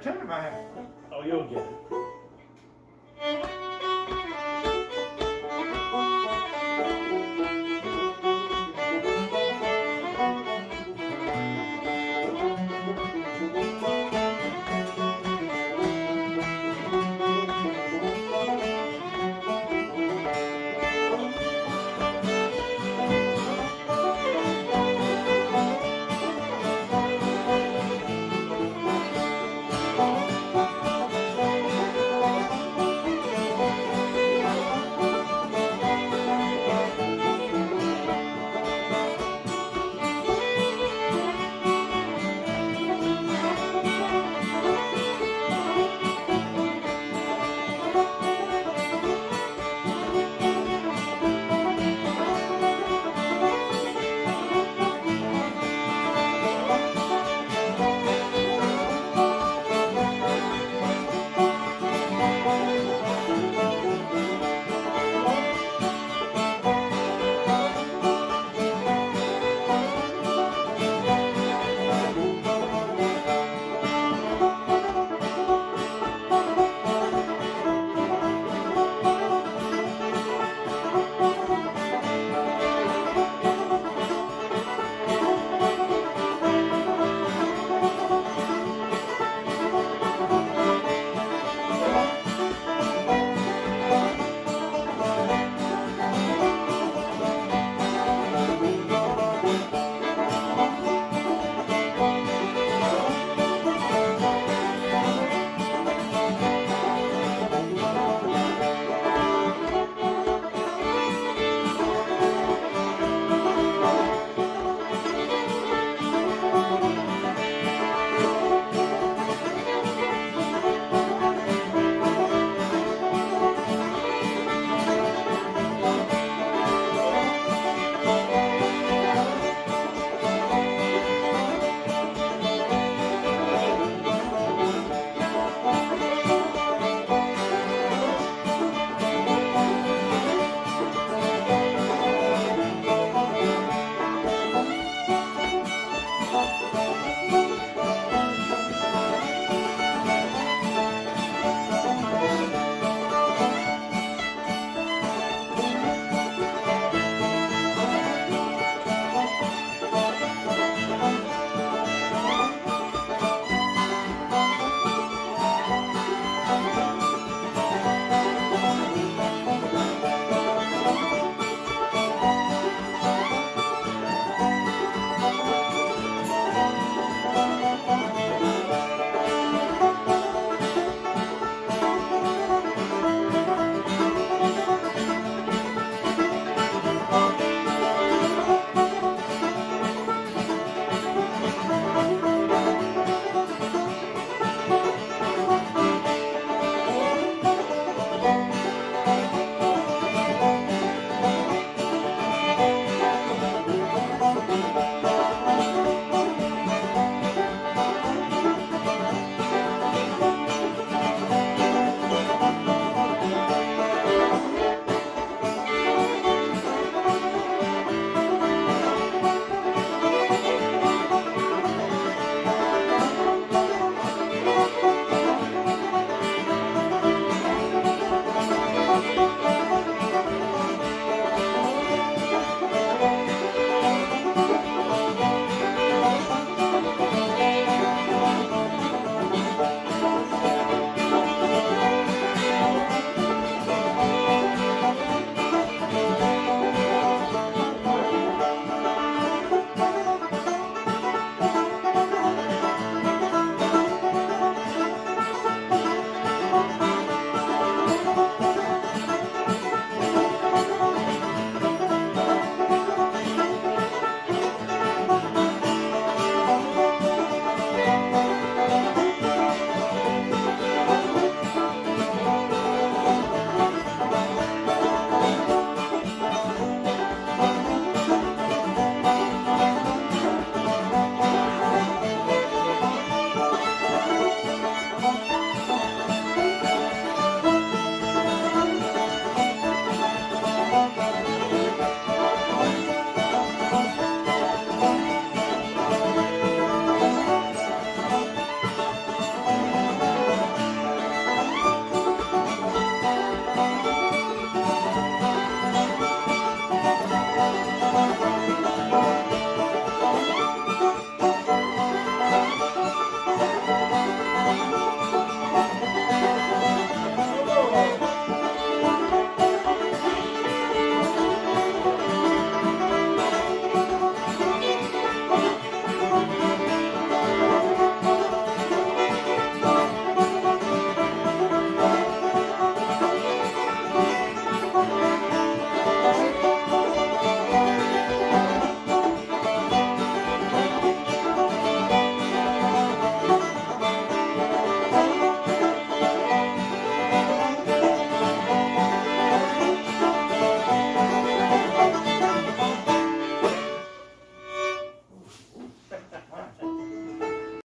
sticker too in my house. Oh, you'll get it.